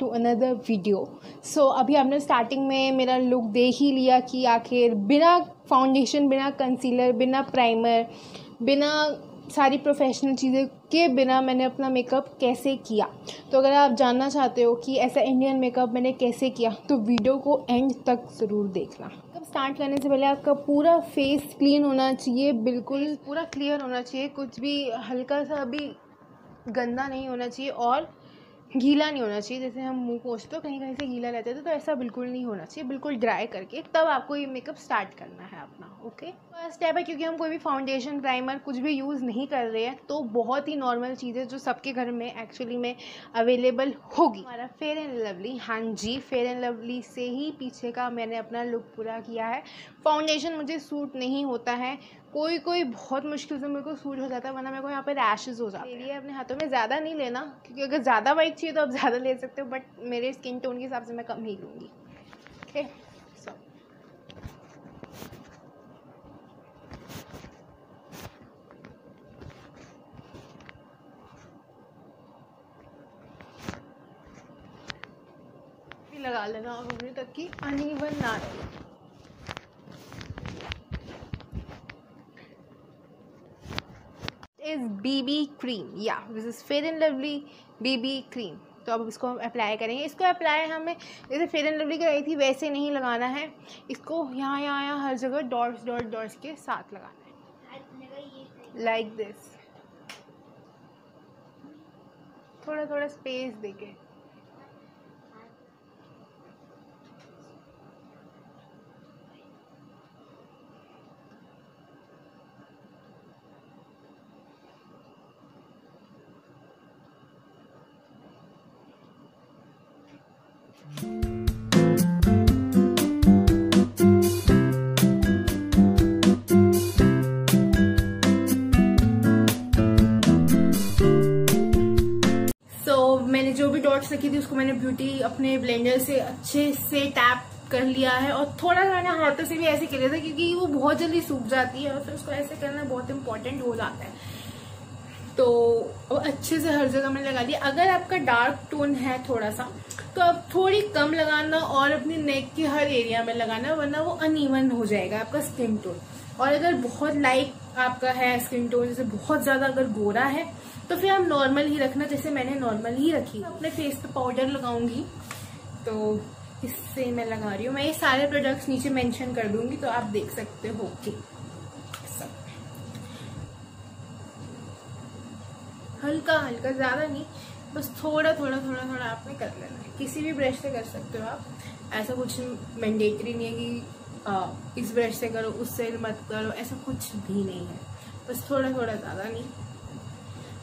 To another video so अभी आपने starting में मेरा लुक देख ही लिया कि आखिर बिना फाउंडेशन बिना कंसीलर बिना प्राइमर बिना सारी प्रोफेशनल चीज़ें के बिना मैंने अपना मेकअप कैसे किया? तो अगर आप जानना चाहते हो कि ऐसा इंडियन मेकअप मैंने कैसे किया तो वीडियो को एंड तक ज़रूर देखना। मेकअप स्टार्ट करने से पहले आपका पूरा फेस क्लीन होना चाहिए, बिल्कुल पूरा क्लियर होना चाहिए, कुछ भी हल्का सा भी गंदा नहीं होना चाहिए और गीला नहीं होना चाहिए, जैसे हम मुँह पोछते हो कहीं कहीं से गीला रहते थे तो ऐसा बिल्कुल नहीं होना चाहिए, बिल्कुल ड्राई करके, तब आपको ये मेकअप स्टार्ट करना है अपना ओके फ़र्स्ट स्टेप है, क्योंकि हम कोई भी फाउंडेशन प्राइमर कुछ भी यूज़ नहीं कर रहे हैं तो बहुत ही नॉर्मल चीज़ें जो सबके घर में एक्चुअली में अवेलेबल होगी। हमारा फेयर एंड लवली हाँ जी फेयर एंड लवली से ही पीछे का मैंने अपना लुक पूरा किया है। फाउंडेशन मुझे सूट नहीं होता है कोई कोई बहुत मुश्किल से मेरे को सूट हो जाता है वरना मेरे को यहाँ पे रैशेज़ हो जाते हैं। अपने हाथों में ज़्यादा नहीं लेना क्योंकि अगर ज़्यादा वाइट चाहिए तो आप ज़्यादा ले सकते हो बट मेरे स्किन टोन के हिसाब से मैं कम ही लूँगी। ओके सो लगा लेना आप अपने तक की अनइवन ना रहे। बीबी क्रीम या this is fair and lovely BB cream तो अब इसको हम अप्लाई करेंगे। इसको अप्लाई हमें, जैसे फेयर एंड लवली कराई थी, वैसे नहीं लगाना है। इसको यहाँ यहाँ यहाँ, हर जगह डॉट्स डॉट डॉट्स के साथ लगाना है। लाइक दिस थोड़ा थोड़ा स्पेस देके। मैंने जो भी डॉट्स रखी थी, उसको मैंने ब्यूटी अपने ब्लेंडर से अच्छे से टैप कर लिया है और थोड़ा सा मैंने हाथों से भी ऐसे कर लिया था, क्योंकि वो बहुत जल्दी सूख जाती है और फिर उसको ऐसे करना बहुत इंपॉर्टेंट हो जाता है। तो अच्छे से हर जगह मैंने लगा दिया। अगर आपका डार्क टोन है थोड़ा सा तो आप थोड़ी कम लगाना और अपनी नेक के हर एरिया में लगाना, वरना वो अनइवन हो जाएगा आपका स्किन टोन और अगर बहुत लाइट आपका है स्किन टोन जैसे बहुत ज़्यादा अगर गोरा है तो फिर आप नॉर्मल ही रखना, जैसे मैंने नॉर्मल ही रखी। अपने फेस पे पाउडर लगाऊँगी तो इससे मैं लगा रही हूँ। मैं ये सारे प्रोडक्ट्स नीचे मेंशन कर दूँगी तो आप देख सकते हो। कि हल्का हल्का ज़्यादा नहीं बस थोड़ा थोड़ा थोड़ा थोड़ा आपने कर लेना है। किसी भी ब्रश से कर सकते हो आप। ऐसा कुछ मैंडेटरी नहीं है कि आ, इस ब्रश से करो उससे मत करो ऐसा कुछ भी नहीं है। बस थोड़ा थोड़ा ज़्यादा नहीं।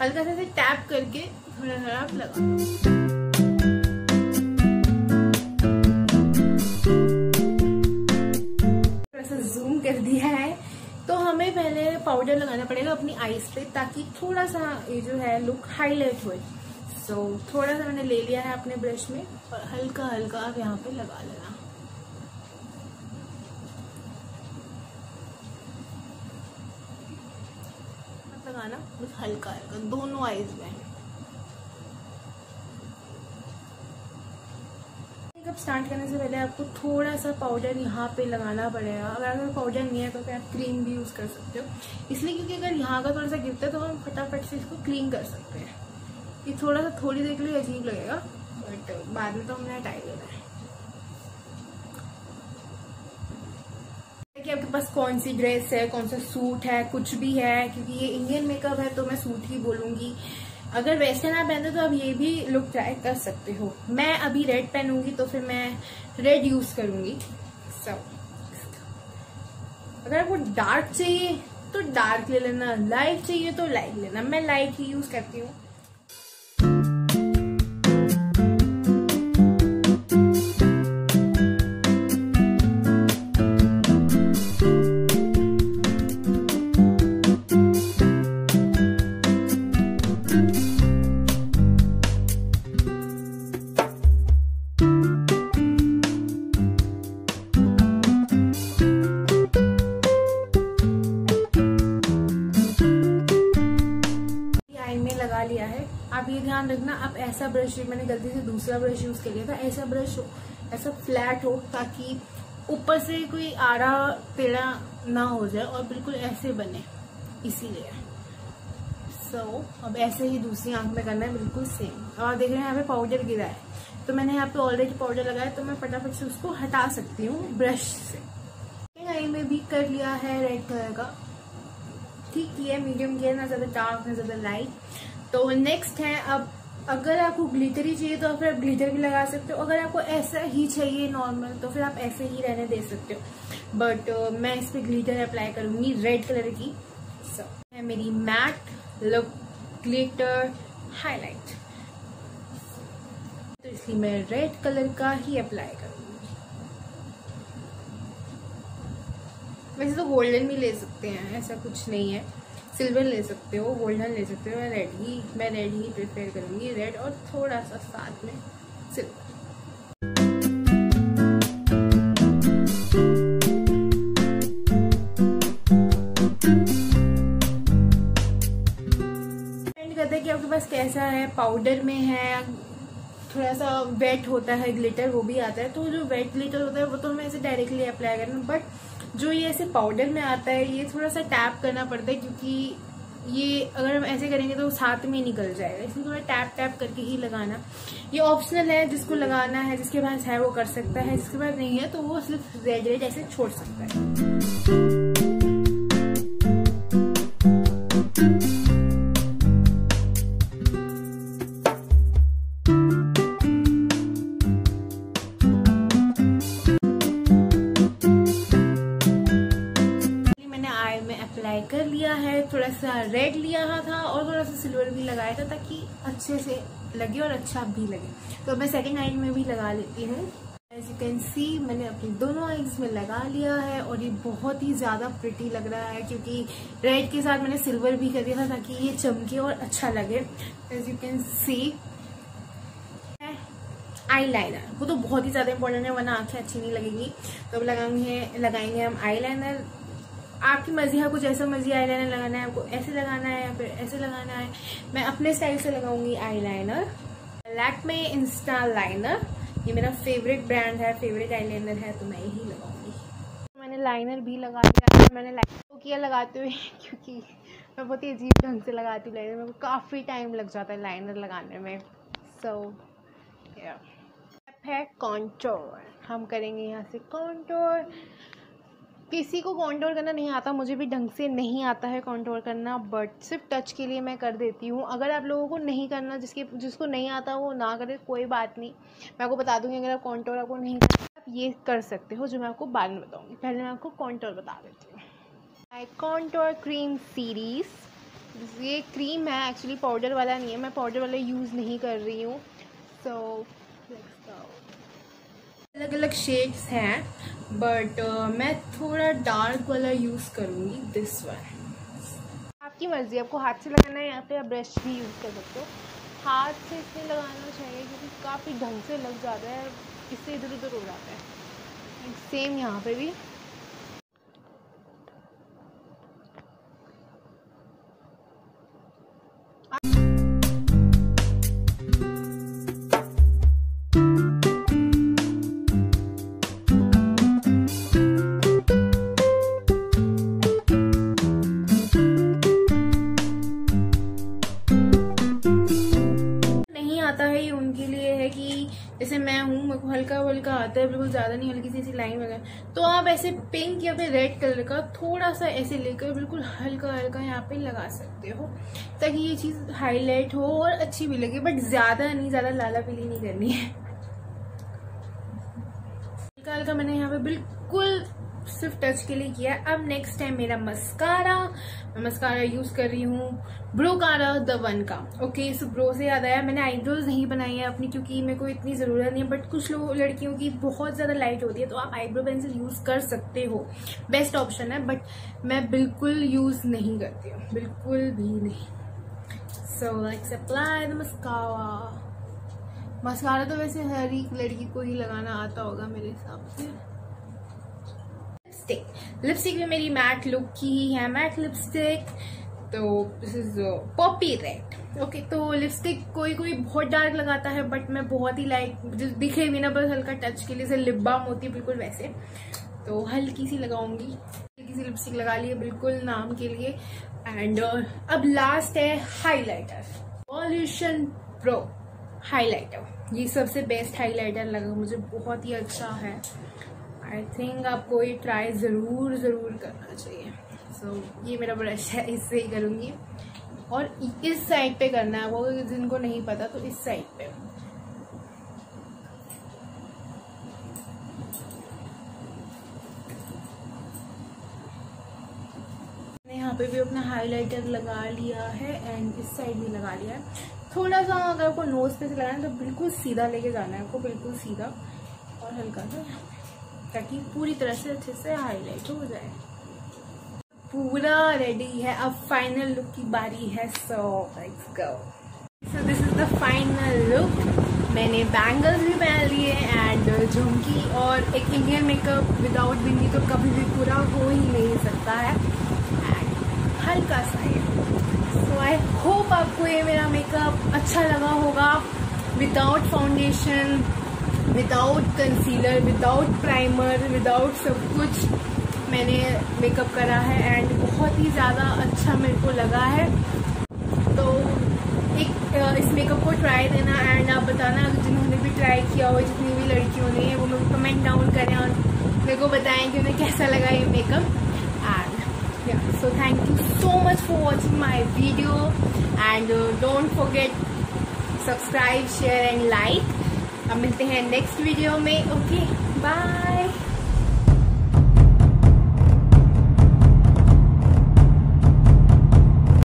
हल्का सा टैप करके थोड़ा थोड़ा आप लगा हमें पहले पाउडर लगाना पड़ेगा अपनी आईज पे ताकि थोड़ा सा ये जो है लुक हाईलाइट हो। सो so, थोड़ा सा मैंने ले लिया है अपने ब्रश में और हल्का हल्का आप यहाँ पे लगा लेना। लगाना बस हल्का हल्का दोनों आईज में। मेकअप स्टार्ट करने से पहले आपको थोड़ा सा पाउडर यहाँ पे लगाना पड़ेगा। अगर अगर पाउडर नहीं है तो फिर आप क्रीम भी यूज़ कर सकते हो। इसलिए क्योंकि अगर यहाँ का थोड़ा सा गिरता है तो हम फटाफट से इसको क्लीन कर सकते हैं। ये थोड़ा सा थोड़ी देर के लिए अजीब लगेगा बट बाद में तो हमने हटाई देना है। कि आपके पास कौन सी ड्रेस है कौन सा सूट है, कुछ भी है, क्योंकि ये इंडियन मेकअप है तो मैं सूट ही बोलूँगी। अगर वैसे ना पहनते तो आप ये भी लुक ट्राई कर सकते हो। मैं अभी रेड पहनूँगी तो फिर मैं रेड यूज़ करूँगी। सब अगर आपको डार्क चाहिए तो डार्क ले लेना। लाइट चाहिए तो लाइट लेना। मैं लाइट ही यूज़ करती हूँ। ब्रश मैंने गलती से दूसरा ब्रश यूज़ कर लिया था। ऐसा ब्रश हो ऐसा फ्लैट हो ताकि ऊपर से कोई आड़ा टेढ़ा ना हो जाए और बिल्कुल ऐसे बने इसीलिए। सो so, अब ऐसे ही दूसरी आँख में करना है बिल्कुल सेम और देख रहे हैं यहाँ पे पाउडर गिरा है। तो मैंने यहाँ पे ऑलरेडी पाउडर लगाया तो मैं फटाफट से उसको हटा सकती हूँ ब्रश से। आई में भी कर लिया है रेड कलर का। ठीक किया मीडियम किया ना ज़्यादा डार्क ना ज़्यादा लाइट तो नेक्स्ट है अब अगर आपको ग्लिटर ही चाहिए तो फिर आप ग्लिटर भी लगा सकते हो। अगर आपको ऐसा ही चाहिए नॉर्मल तो फिर आप ऐसे ही रहने दे सकते हो। बट uh, मैं इस पर ग्लिटर अप्लाई करूँगी रेड कलर की। सो so, है मेरी मैट लुक ग्लिटर हाईलाइट तो इसलिए मैं रेड कलर का ही अप्लाई करूँगी। वैसे तो गोल्डन भी ले सकते हैं ऐसा कुछ नहीं है। सिल्वर ले सकते हो, गोल्डन ले सकते हो रेड ही, मैं रेड ही प्रेफर करूँगी रेड और थोड़ा सा साथ में सिल्वर कैसा है पाउडर में है, थोड़ा सा वेट होता है ग्लिटर वो भी आता है तो जो वेट ग्लिटर होता है, वो तो हमें ऐसे डायरेक्टली अप्लाई करना बट जो ये ऐसे पाउडर में आता है, ये थोड़ा सा टैप करना पड़ता है क्योंकि ये अगर हम ऐसे करेंगे तो साथ में निकल जाएगा। इसलिए थोड़ा टैप टैप करके ही लगाना। ये ऑप्शनल है, जिसको लगाना है, जिसके पास है, वो कर सकता है। जिसके पास नहीं है तो वो सिर्फ़ रेड रेड ऐसे छोड़ सकता है। थोड़ा सा सिल्वर भी लगाया था ताकि अच्छे से लगे और अच्छा भी लगे। तो मैं सेकेंड आइज़ में भी लगा लेती हूँ। एज यू कैन सी मैंने अपनी दोनों आइज़ में लगा लिया है और ये बहुत ही ज़्यादा प्रिटी लग रहा है क्योंकि रेड के साथ मैंने सिल्वर भी कर दिया था ताकि ये चमके और अच्छा लगे। As you can see eyeliner वो तो बहुत ही ज़्यादा इंपॉर्टेंट है, वरना आँखें अच्छी नहीं लगेगी। तो अब लगाएँगे लगाएँगे हम आई लाइनर आपकी मर्ज़ी है कुछ ऐसा मर्ज़ी आई लाइनर लगाना है आपको ऐसे लगाना है या फिर ऐसे लगाना है मैं अपने स्टाइल से लगाऊँगी आई लाइनर लैक में इंस्टा लाइनर ये मेरा फेवरेट ब्रांड है फेवरेट आई लाइनर है तो मैं यही लगाऊँगी। मैंने लाइनर भी लगा दिया मैंने लाइनर किया लगाते हुए क्योंकि मैं बहुत ही अजीब ढंग से लगाती हूँ लाइनर मेरे को काफ़ी टाइम लग जाता है लाइनर लगाने में। So so, yeah. है कॉन्टोर हम करेंगे यहाँ से कॉन्टोर किसी को कॉन्टोर करना नहीं आता, मुझे भी ढंग से नहीं आता है कॉन्टोर करना बट सिर्फ़ टच के लिए मैं कर देती हूँ। अगर आप लोगों को नहीं करना, जिसके, जिसको नहीं आता वो ना करे, कोई बात नहीं। मैं आपको बता दूँगी, अगर आप कॉन्टोर आपको नहीं करना, आप ये कर सकते हो, जो मैं आपको बाद में बताऊँगी। पहले मैं आपको कॉन्टोर बता देती हूँ। आई कॉन्टोर क्रीम सीरीज़ ये क्रीम है एक्चुअली पाउडर वाला नहीं है, मैं पाउडर वाला यूज़ नहीं कर रही हूँ। सो अलग अलग शेड्स हैं बट uh, मैं थोड़ा डार्क वाला यूज़ करूँगी दिस वन आपकी मर्ज़ी आपको हाथ से लगाना है या फिर आप ब्रश भी यूज़ कर सकते हो। हाथ से इसलिए लगाना चाहिए क्योंकि काफ़ी ढंग से लग जाता है इससे इधर उधर हो जाता है। सेम यहाँ पे भी। आता है, बिल्कुल ज़्यादा नहीं हल्की सी सी लाइन वगैरह। तो आप ऐसे पिंक या फिर रेड कलर का थोड़ा सा ऐसे लेकर बिल्कुल हल्का हल्का यहाँ पे लगा सकते हो, ताकि ये चीज़ हाईलाइट हो और अच्छी भी लगे। बट ज़्यादा नहीं, ज़्यादा लाला पीली नहीं करनी है। हल्का हल्का मैंने यहाँ पे बिल्कुल सिर्फ़ टच के लिए किया है। अब नेक्स्ट है मेरा मस्कारा मैं मस्कारा यूज़ कर रही हूँ। ब्रोकारा द वन का। ओके इस ब्रो से याद आया, मैंने आईब्रोज नहीं बनाई है अपनी क्योंकि मेरे को इतनी ज़रूरत नहीं है बट कुछ लोग, लड़कियों की बहुत ज़्यादा लाइट होती है तो आप आईब्रो पेंसिल यूज़ कर सकते हो। बेस्ट ऑप्शन है बट मैं बिल्कुल यूज़ नहीं करती हूँ। बिल्कुल भी नहीं। So like apply the mascara mascara तो वैसे हर एक लड़की को ही लगाना आता होगा मेरे हिसाब से। लिपस्टिक लिपस्टिक भी मेरी मैट लुक की ही है मैट लिपस्टिक तो this is poppy red okay तो लिपस्टिक कोई कोई बहुत डार्क लगाता है बट मैं बहुत ही लाइट दिखे भी ना बस हल्का टच के लिए जैसे लिप बाम होती है बिल्कुल वैसे. तो हल्की सी लगाऊँगी. हल्की सी लिपस्टिक लगा ली है बिल्कुल नाम के लिए. एंड uh, अब लास्ट है हाईलाइटर पॉल्यूशन प्रो हाईलाइटर ये सबसे बेस्ट हाईलाइटर लगा मुझे बहुत ही अच्छा है. आई थिंक आपको ये ट्राई ज़रूर ज़रूर करना चाहिए। सो so, ये मेरा ब्रश है इससे ही करूँगी। और इस साइड पे करना है वो जिनको नहीं पता तो इस साइड पे। यहाँ पे भी अपना हाइलाइटर लगा लिया है एंड इस साइड भी लगा लिया है। थोड़ा सा अगर आपको नोज़ पे से लगाना है तो बिल्कुल सीधा लेके जाना है आपको बिल्कुल सीधा और हल्का सा। ताकि पूरी तरह से अच्छे से हाईलाइट हो जाए। पूरा रेडी है। अब फाइनल लुक की बारी है। So let's go so this is the final look मैंने बैंगल्स भी पहन लिए एंड झुमकी और एक इंडियन मेकअप विदाउट बिंदी तो कभी भी पूरा हो ही नहीं सकता है। एंड हल्का सा ये सो आई होप आपको ये मेरा मेकअप अच्छा लगा होगा। Without foundation without concealer without primer without सब कुछ मैंने मेकअप करा है एंड बहुत ही ज़्यादा अच्छा मेरे को लगा है। तो एक इस मेकअप को ट्राई देना एंड आप बताना जिन्होंने भी ट्राई किया हो, जितनी भी लड़कियों ने, वो मेरे कमेंट डाउन करें और मेरे को बताएँ कि उन्हें कैसा लगा ये makeup and so thank you so much for watching my video and don't forget subscribe share and like अब मिलते हैं नेक्स्ट वीडियो में। Okay bye